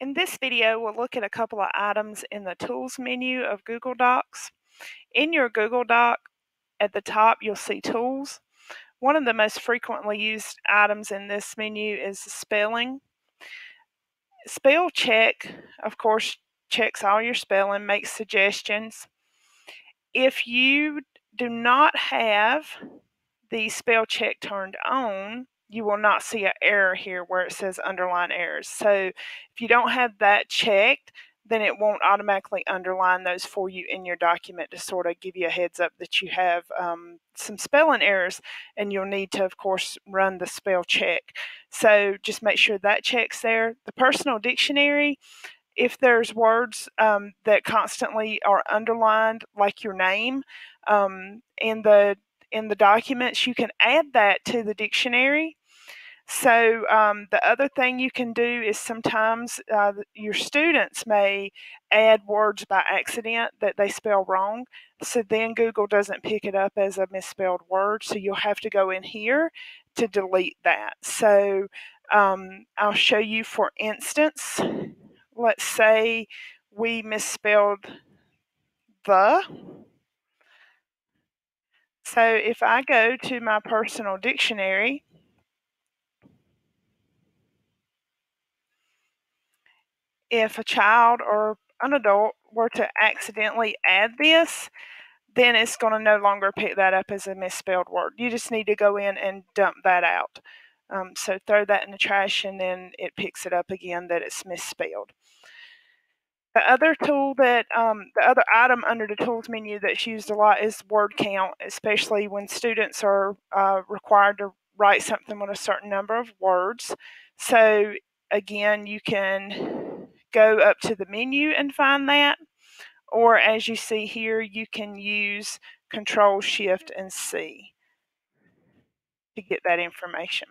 In this video, we'll look at a couple of items in the Tools menu of Google Docs. In your Google Doc, at the top, you'll see Tools. One of the most frequently used items in this menu is spelling. Spell check, of course, checks all your spelling, makes suggestions. If you do not have the spell check turned on, you will not see an error here where it says underline errors. So if you don't have that checked, then it won't automatically underline those for you in your document to sort of give you a heads up that you have um, some spelling errors and you'll need to of course run the spell check so just make sure that check's there the personal dictionary if there's words um, that constantly are underlined like your name um, in the in the documents you can add that to the dictionary so um, the other thing you can do is sometimes uh, your students may add words by accident that they spell wrong. So then Google doesn't pick it up as a misspelled word. So you'll have to go in here to delete that. So um, I'll show you for instance, let's say we misspelled the. So if I go to my personal dictionary, if a child or an adult were to accidentally add this, then it's going to no longer pick that up as a misspelled word. You just need to go in and dump that out. Um, so throw that in the trash and then it picks it up again that it's misspelled. The other tool that, um, the other item under the tools menu that's used a lot is word count, especially when students are uh, required to write something with a certain number of words. So again, you can go up to the menu and find that. Or as you see here, you can use Control Shift and C to get that information.